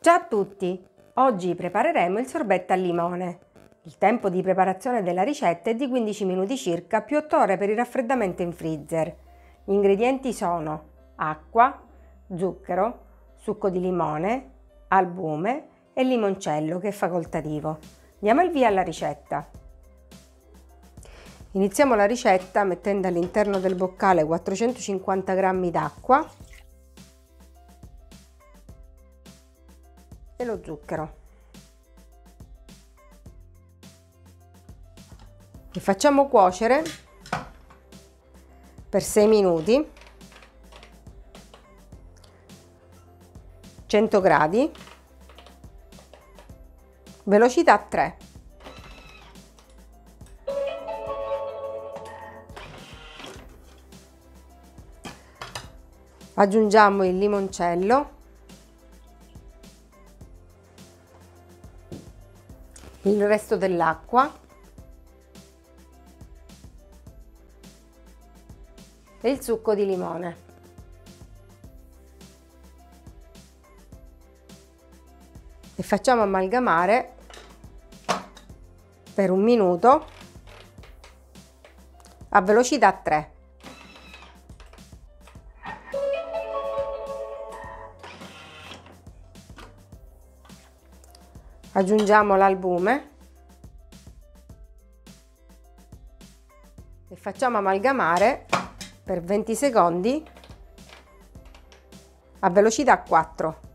Ciao a tutti! Oggi prepareremo il sorbetto al limone. Il tempo di preparazione della ricetta è di 15 minuti circa più 8 ore per il raffreddamento in freezer. Gli ingredienti sono acqua, zucchero, succo di limone, albume e limoncello che è facoltativo. Diamo il via alla ricetta. Iniziamo la ricetta mettendo all'interno del boccale 450 g d'acqua e lo zucchero. Li facciamo cuocere per 6 minuti. 100 gradi. Velocità 3 aggiungiamo il limoncello il resto dell'acqua e il succo di limone. E facciamo amalgamare per un minuto a velocità 3. Aggiungiamo l'albume e facciamo amalgamare per 20 secondi a velocità 4.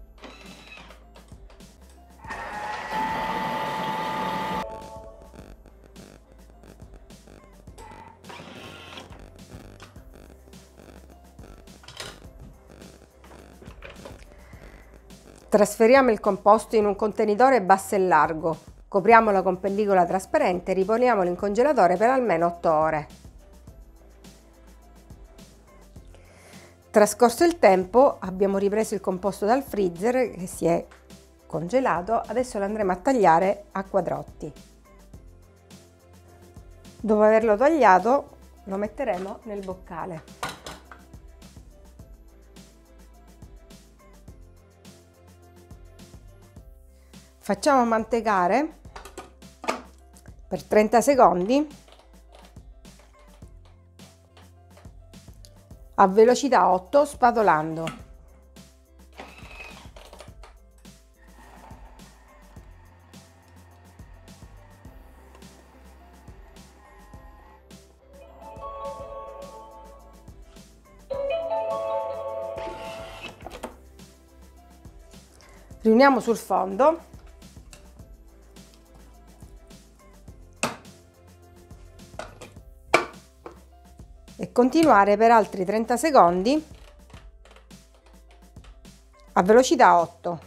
Trasferiamo il composto in un contenitore basso e largo, copriamolo con pellicola trasparente e riponiamolo in congelatore per almeno 8 ore. Trascorso il tempo abbiamo ripreso il composto dal freezer che si è congelato, adesso lo andremo a tagliare a quadrotti. Dopo averlo tagliato lo metteremo nel boccale. Facciamo mantecare per 30 secondi a velocità 8 spatolando. Riuniamo sul fondo continuare per altri 30 secondi a velocità 8.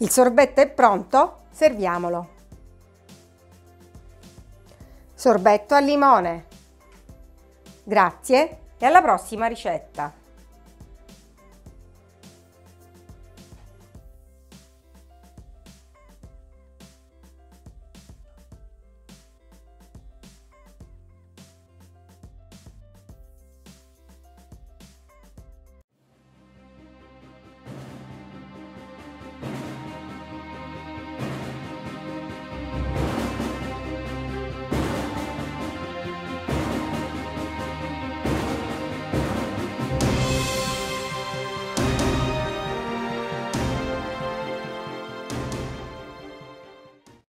Il sorbetto è pronto, serviamolo. Sorbetto al limone. Grazie e alla prossima ricetta!